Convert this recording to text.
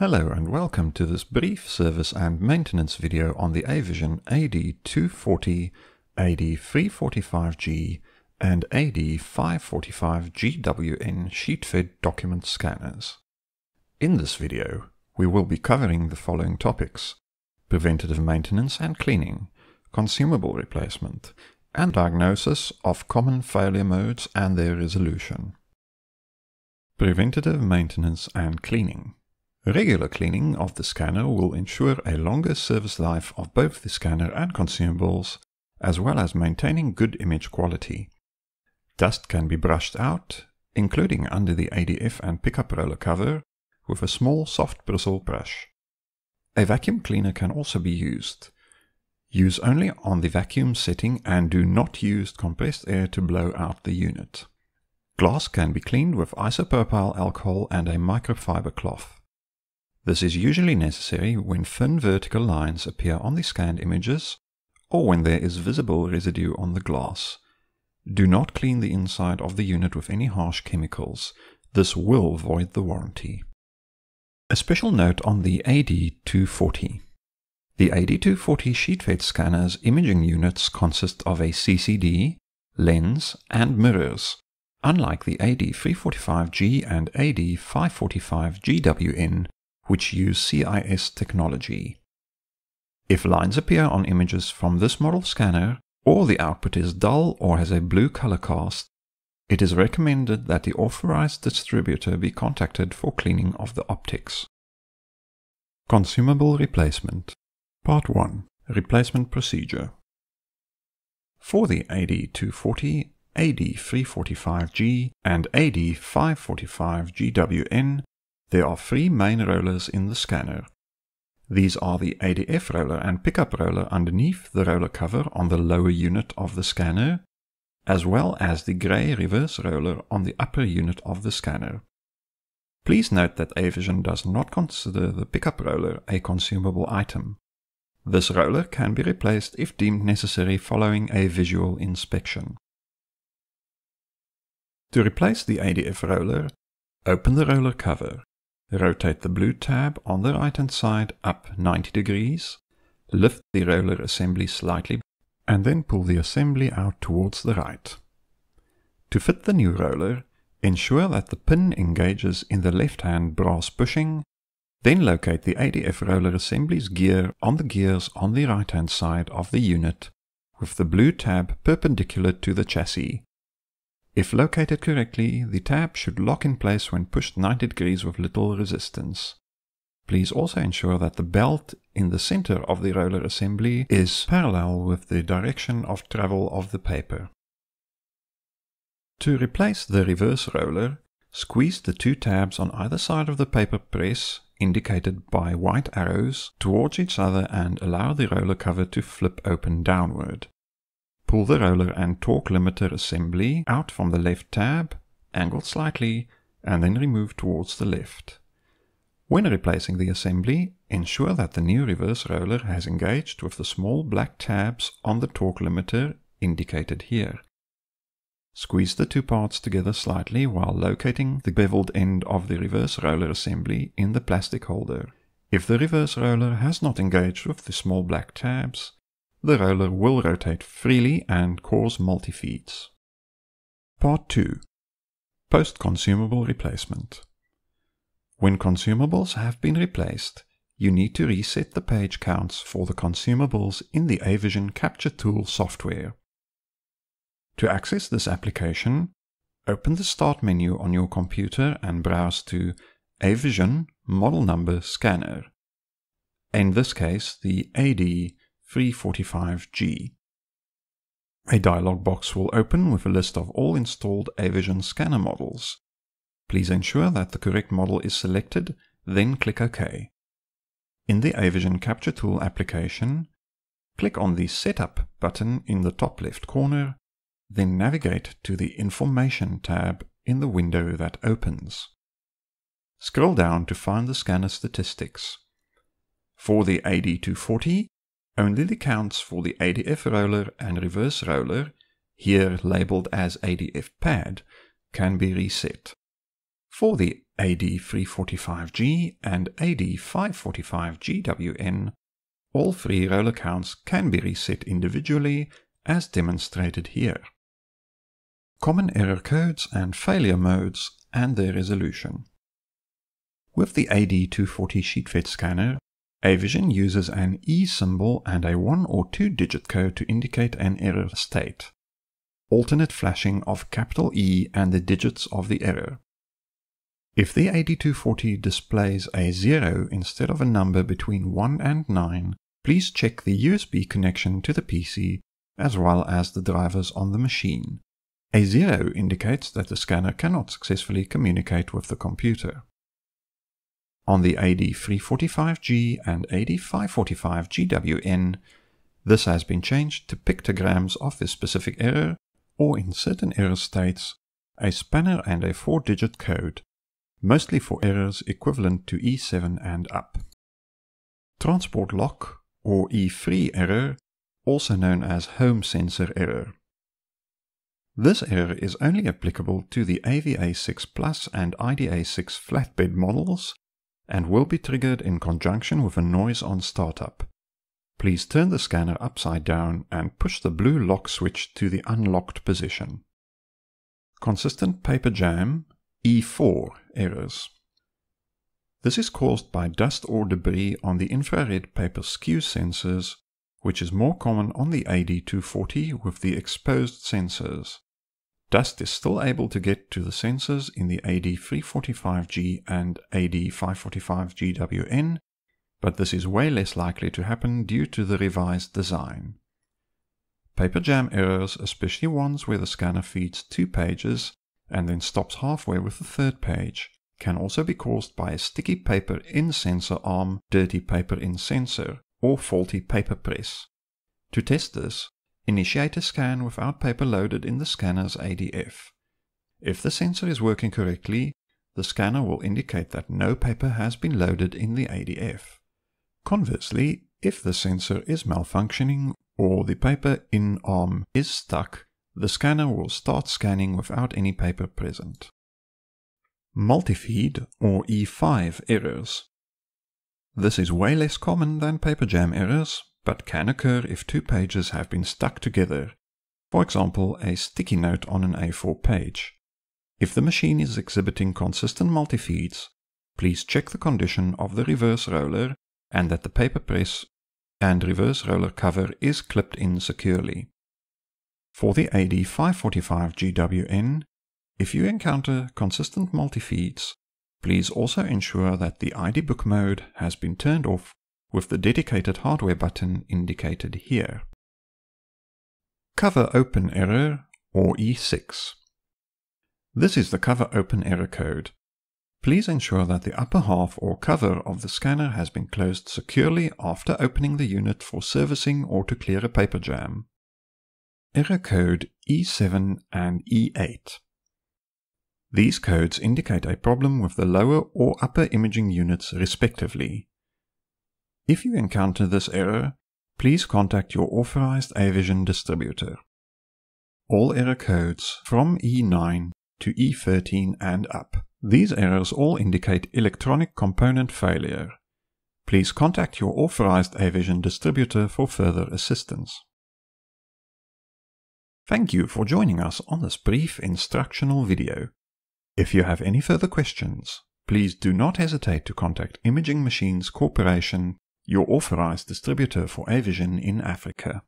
Hello and welcome to this brief service and maintenance video on the Avision AD240, AD345G and AD545GWN sheet-fed document scanners. In this video, we will be covering the following topics. Preventative maintenance and cleaning, consumable replacement, and diagnosis of common failure modes and their resolution. Preventative maintenance and cleaning. Regular cleaning of the scanner will ensure a longer service life of both the scanner and consumables, as well as maintaining good image quality. Dust can be brushed out, including under the ADF and pickup roller cover, with a small soft bristle brush. A vacuum cleaner can also be used. Use only on the vacuum setting and do not use compressed air to blow out the unit. Glass can be cleaned with isopropyl alcohol and a microfiber cloth. This is usually necessary when thin vertical lines appear on the scanned images or when there is visible residue on the glass. Do not clean the inside of the unit with any harsh chemicals. This will void the warranty. A special note on the AD240. The AD240 sheet-fed scanner's imaging units consist of a CCD, lens, and mirrors, unlike the AD345G and AD545GWN, which use CIS technology. If lines appear on images from this model scanner, or the output is dull or has a blue color cast, it is recommended that the authorized distributor be contacted for cleaning of the optics. Consumable Replacement Part 1 Replacement Procedure For the AD240, AD345G and AD545GWN, there are three main rollers in the scanner. These are the ADF roller and pickup roller underneath the roller cover on the lower unit of the scanner, as well as the grey reverse roller on the upper unit of the scanner. Please note that Avision does not consider the pickup roller a consumable item. This roller can be replaced if deemed necessary following a visual inspection. To replace the ADF roller, open the roller cover. Rotate the blue tab on the right hand side up 90 degrees, lift the roller assembly slightly, and then pull the assembly out towards the right. To fit the new roller, ensure that the pin engages in the left-hand brass bushing, then locate the ADF roller assembly's gear on the gears on the right-hand side of the unit, with the blue tab perpendicular to the chassis. If located correctly, the tab should lock in place when pushed 90 degrees with little resistance. Please also ensure that the belt in the center of the roller assembly is parallel with the direction of travel of the paper. To replace the reverse roller, squeeze the two tabs on either side of the paper press, indicated by white arrows, towards each other and allow the roller cover to flip open downward. Pull the roller and torque limiter assembly out from the left tab, angle slightly, and then remove towards the left. When replacing the assembly, ensure that the new reverse roller has engaged with the small black tabs on the torque limiter indicated here. Squeeze the two parts together slightly while locating the beveled end of the reverse roller assembly in the plastic holder. If the reverse roller has not engaged with the small black tabs, the roller will rotate freely and cause multi-feeds. Part 2 Post-consumable replacement When consumables have been replaced, you need to reset the page counts for the consumables in the Avision Capture Tool software. To access this application, open the Start menu on your computer and browse to Avision Model Number Scanner. In this case, the AD 345G. A dialog box will open with a list of all installed Avision scanner models. Please ensure that the correct model is selected, then click OK. In the Avision Capture Tool application, click on the Setup button in the top left corner, then navigate to the Information tab in the window that opens. Scroll down to find the scanner statistics. For the AD240, only the counts for the ADF roller and reverse roller, here labeled as ADF pad, can be reset. For the AD345G and AD545GWN, all three roller counts can be reset individually as demonstrated here. Common error codes and failure modes and their resolution. With the AD240 sheet sheetfed scanner, Avision uses an E symbol and a one or two digit code to indicate an error state. Alternate flashing of capital E and the digits of the error. If the AD240 displays a 0 instead of a number between 1 and 9, please check the USB connection to the PC as well as the drivers on the machine. A 0 indicates that the scanner cannot successfully communicate with the computer. On the AD345G and AD545GWN, this has been changed to pictograms of the specific error, or in certain error states, a spanner and a 4-digit code, mostly for errors equivalent to E7 and up. Transport lock, or E3 error, also known as home sensor error. This error is only applicable to the AVA6 Plus and IDA6 flatbed models and will be triggered in conjunction with a noise on startup. Please turn the scanner upside down and push the blue lock switch to the unlocked position. Consistent paper jam E4 errors. This is caused by dust or debris on the infrared paper skew sensors, which is more common on the AD240 with the exposed sensors. Dust is still able to get to the sensors in the AD345G and AD545GWN, but this is way less likely to happen due to the revised design. Paper jam errors, especially ones where the scanner feeds two pages and then stops halfway with the third page, can also be caused by a sticky paper in sensor arm, dirty paper in sensor, or faulty paper press. To test this, Initiate a scan without paper loaded in the scanner's ADF. If the sensor is working correctly, the scanner will indicate that no paper has been loaded in the ADF. Conversely, if the sensor is malfunctioning or the paper in arm is stuck, the scanner will start scanning without any paper present. Multifeed or E5 errors. This is way less common than paper jam errors, but can occur if two pages have been stuck together, for example a sticky note on an A4 page. If the machine is exhibiting consistent multi-feeds, please check the condition of the reverse roller and that the paper press and reverse roller cover is clipped in securely. For the AD545GWN, if you encounter consistent multi-feeds, please also ensure that the ID book mode has been turned off with the dedicated hardware button indicated here. Cover Open Error, or E6. This is the cover open error code. Please ensure that the upper half or cover of the scanner has been closed securely after opening the unit for servicing or to clear a paper jam. Error code E7 and E8. These codes indicate a problem with the lower or upper imaging units respectively. If you encounter this error, please contact your authorized Avision distributor. All error codes from E9 to E13 and up. These errors all indicate electronic component failure. Please contact your authorized Avision distributor for further assistance. Thank you for joining us on this brief instructional video. If you have any further questions, please do not hesitate to contact Imaging Machines Corporation your authorized distributor for Avision in Africa.